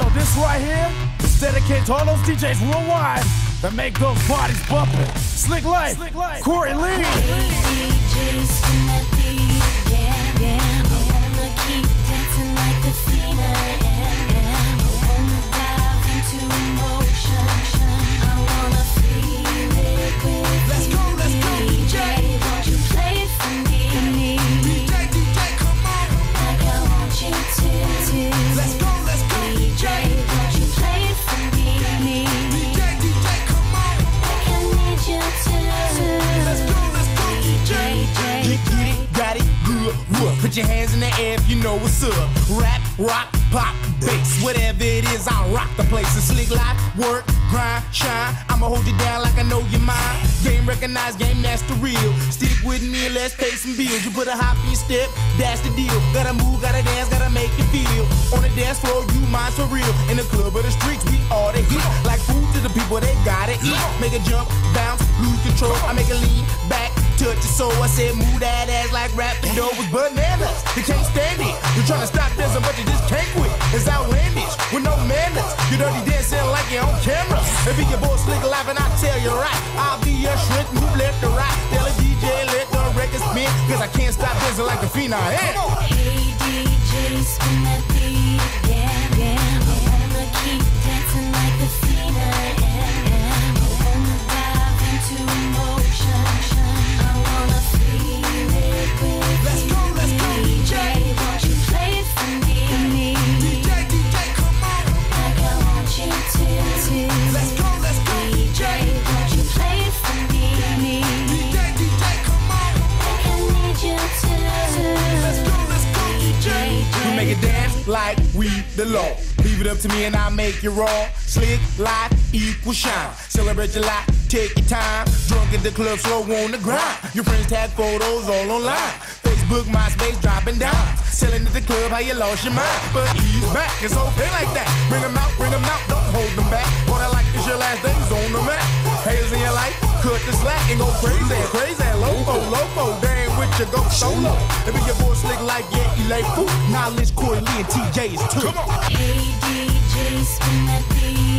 right here is dedicated to all those DJs worldwide that make those bodies bumpin'. Slick Life, Corey Lee. Put your hands in the air if you know what's up. Rap, rock, pop, bass, whatever it is, I'll rock the place. A slick life, work, grind, shine. I'ma hold you down like I know your mind. Game recognized, game that's the real. Stick with me and let's pay some bills. You put a hop in your step, that's the deal. Gotta move, gotta dance, gotta make you feel. On the dance floor, you mind for real. In the club or the streets, we all the heat. Like food to the people, they gotta eat. Make a jump, bounce, lose control. I make a lean soul. I said, move that ass like Rapido was bananas. You can't stand it. You're trying to stop dancing, but you just can't quit. It's outlandish with no manners. You dirty dancing like you're on camera. If your boy slick life and I tell you right, I'll be your shrink, move left to right. Tell a DJ, let the record spin, cause I can't stop dancing like the fiend I. Hey DJ, spin that like we the law. Leave it up to me and I'll make it raw. Slick, life, equal shine. Celebrate your life, take your time. Drunk at the club, slow on the grind. Your friends tag photos all online. Facebook, MySpace, dropping down. Selling at the club, how you lost your mind. But ease back, it's okay like that. Bring them out, bring them out, don't hold them back. What I like is your last days on the map. Haters in your life, cut the slack and go crazy, crazy. You, go solo. If your boy slick like, yeah, he like food. Knowledge, Corey Lee, and TJ is too. Come on. Hey DJ, spin that beat.